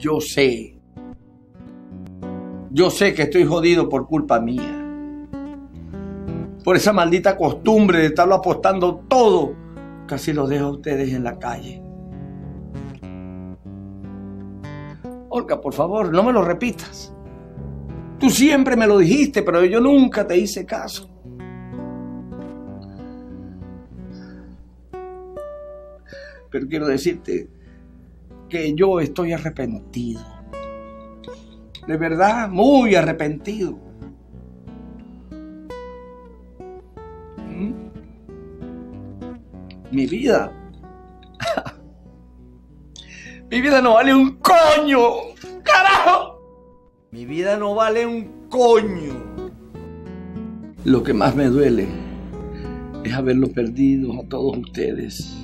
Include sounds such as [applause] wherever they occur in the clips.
yo sé. Yo sé que estoy jodido por culpa mía. Por esa maldita costumbre de estarlo apostando todo. Casi lo dejo a ustedes en la calle. Olga, por favor, no me lo repitas. Tú siempre me lo dijiste, pero yo nunca te hice caso. Pero quiero decirte que yo estoy arrepentido. De verdad, muy arrepentido. ¿Mm? Mi vida. [laughs] Mi vida no vale un coño. ¡Carajo! Mi vida no vale un coño. Lo que más me duele es haberlos perdido a todos ustedes.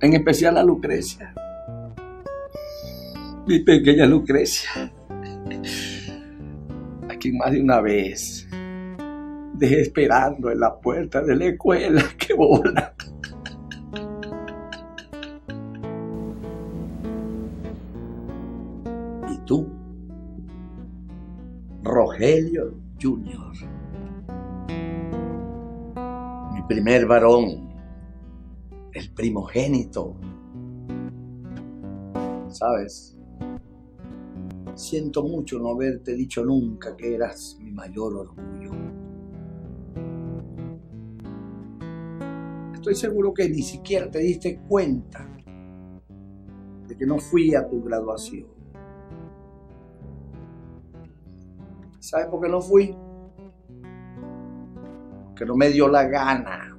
En especial a Lucrecia. Mi pequeña Lucrecia. A quien más de una vez dejé esperando en la puerta de la escuela [laughs] que bola. ¿Y tú? Rogelio Junior. Mi primer varón, el primogénito. ¿Sabes? Siento mucho no haberte dicho nunca que eras mi mayor orgullo. Estoy seguro que ni siquiera te diste cuenta de que no fui a tu graduación. ¿Sabes por qué no fui? Que no me dio la gana.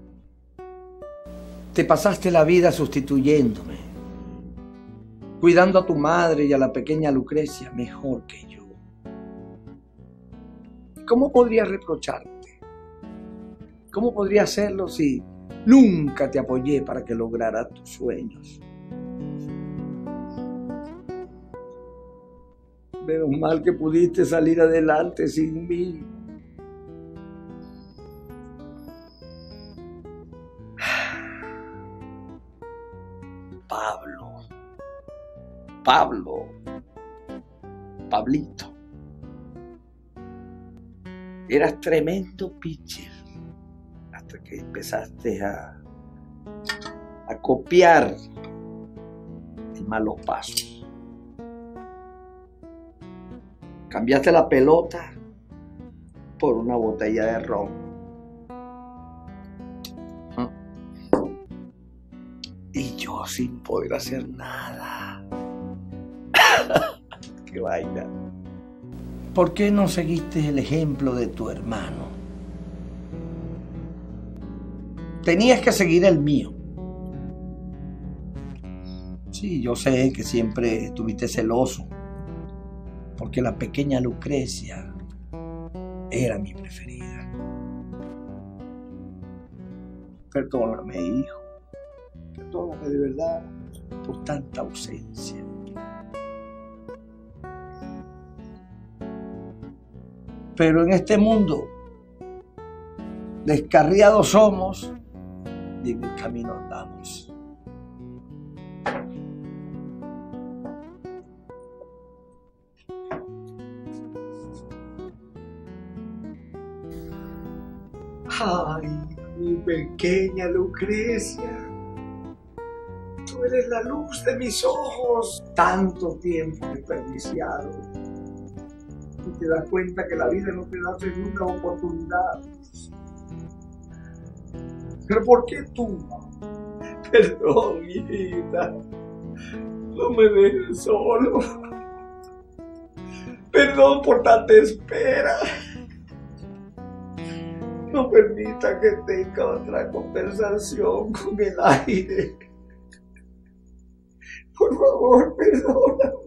Te pasaste la vida sustituyéndome, cuidando a tu madre y a la pequeña Lucrecia mejor que yo. ¿Cómo podría reprocharte? ¿Cómo podría hacerlo si nunca te apoyé para que lograra tus sueños? Menos mal que pudiste salir adelante sin mí. [sighs] Pablo. Pablo. Pablito. Eras tremendo pitcher hasta que empezaste a, a copiar el malos pasos. Cambiaste la pelota por una botella de ron. Y yo sin poder hacer nada. Qué vaina. ¿Por qué no seguiste el ejemplo de tu hermano? Tenías que seguir el mío. Sí, yo sé que siempre estuviste celoso porque la pequeña Lucrecia era mi preferida. Perdóname, hijo. Perdóname de verdad por tanta ausencia. Pero en este mundo, descarriados somos y en el camino andamos. Ay, mi pequeña Lucrecia, tú eres la luz de mis ojos. Tanto tiempo desperdiciado. Y te das cuenta que la vida no te da segunda oportunidad. Pero ¿por qué tú? [laughs] Perdón, hijita. No me dejes solo. Perdón por tanta espera. No permita que tenga otra conversación con el aire. Por favor, perdóname.